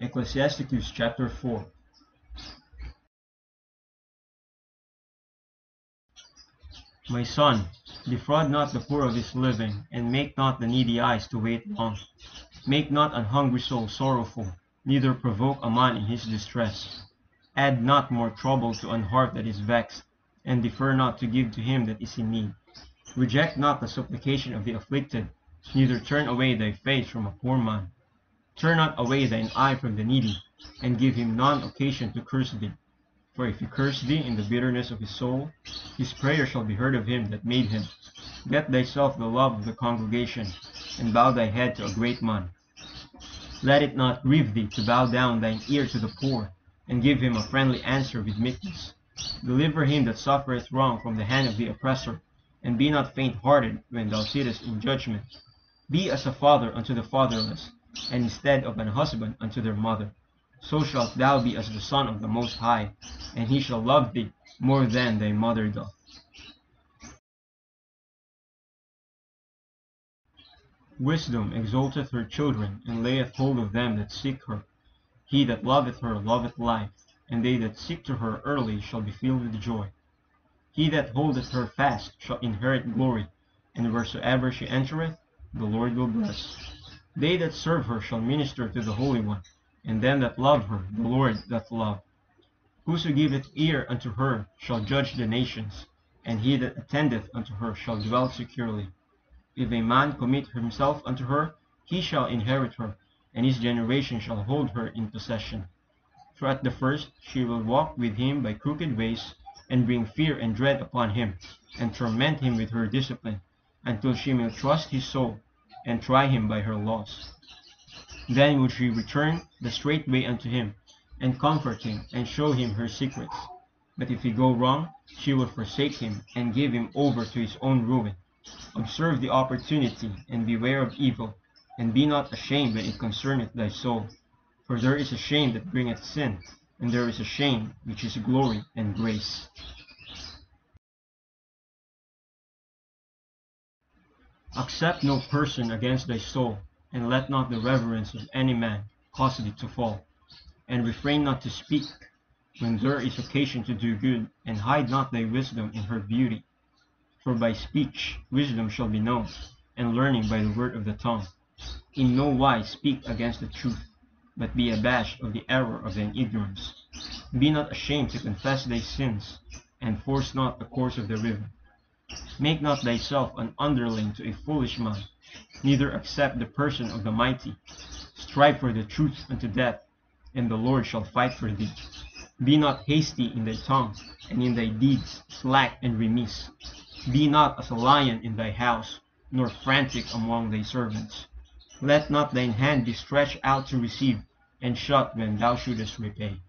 Ecclesiasticus chapter 4 My son, defraud not the poor of his living, and make not the needy eyes to wait long. Make not an hungry soul sorrowful, neither provoke a man in his distress. Add not more trouble to an heart that is vexed, and defer not to give to him that is in need. Reject not the supplication of the afflicted, neither turn away thy face from a poor man. Turn not away thine eye from the needy, and give him none occasion to curse thee. For if he curse thee in the bitterness of his soul, his prayer shall be heard of him that made him. Get thyself the love of the congregation, and bow thy head to a great man. Let it not grieve thee to bow down thine ear to the poor, and give him a friendly answer with meekness. Deliver him that suffereth wrong from the hand of the oppressor, and be not faint-hearted when thou sittest in judgment. Be as a father unto the fatherless, and instead of an husband unto their mother so shalt thou be as the Son of the Most High, and he shall love thee more than thy mother doth. Wisdom exalteth her children, and layeth hold of them that seek her. He that loveth her loveth life, and they that seek to her early shall be filled with joy. He that holdeth her fast shall inherit glory, and wheresoever she entereth, the Lord will bless. They that serve her shall minister to the Holy One, and them that love her the Lord doth love. Whoso giveth ear unto her shall judge the nations, and he that attendeth unto her shall dwell securely. If a man commit himself unto her, he shall inherit her, and his generation shall hold her in possession. For at the first she will walk with him by crooked ways, and bring fear and dread upon him, and torment him with her discipline, until she may trust his soul, and try him by her laws. Then would she return the straight way unto him, and comfort him, and show him her secrets. But if he go wrong, she will forsake him, and give him over to his own ruin. Observe the opportunity, and beware of evil, and be not ashamed when it concerneth thy soul. For there is a shame that bringeth sin, and there is a shame which is glory and grace. Accept no person against thy soul, and let not the reverence of any man cause thee to fall. And refrain not to speak when there is occasion to do good, and hide not thy wisdom in her beauty. For by speech wisdom shall be known, and learning by the word of the tongue. In no wise speak against the truth, but be abashed of the error of thine ignorance. Be not ashamed to confess thy sins, and force not the course of the river. Make not thyself an underling to a foolish man, neither accept the person of the mighty. Strive for the truth unto death, and the Lord shall fight for thee. Be not hasty in thy tongue, and in thy deeds slack and remiss. Be not as a lion in thy house, nor frantic among thy servants. Let not thine hand be stretched out to receive, and shut when thou shouldest repay.